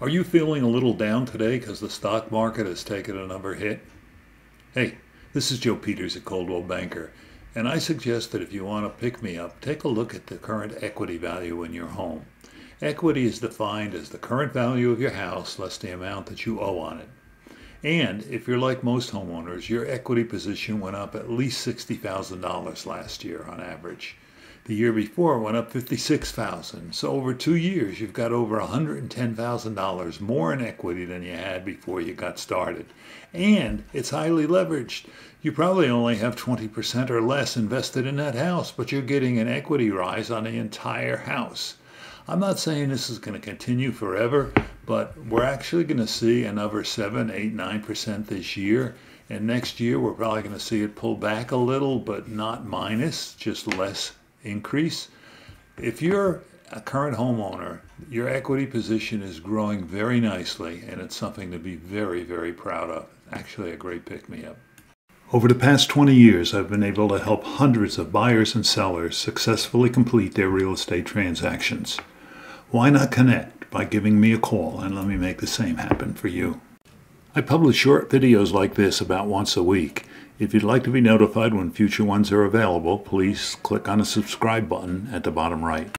Are you feeling a little down today because the stock market has taken another hit? Hey, this is Joe Peters at Coldwell Banker, and I suggest that if you want to pick me up, take a look at the current equity value in your home. Equity is defined as the current value of your house less the amount that you owe on it. And if you're like most homeowners, your equity position went up at least $60,000 last year on average. The year before went up 56,000. So over 2 years you've got over $110,000 more in equity than you had before you got started. And it's highly leveraged. You probably only have 20% or less invested in that house, but you're getting an equity rise on the entire house. I'm not saying this is going to continue forever, but we're actually going to see another 7, 8, 9% this year. And next year, we're probably going to see it pull back a little, but not minus, just less increase. If you're a current homeowner, your equity position is growing very nicely, and it's something to be very, very proud of. Actually, a great pick me up. Over the past 20 years, I've been able to help hundreds of buyers and sellers successfully complete their real estate transactions. Why not connect by giving me a call and let me make the same happen for you? I publish short videos like this about once a week. If you'd like to be notified when future ones are available, please click on the subscribe button at the bottom right.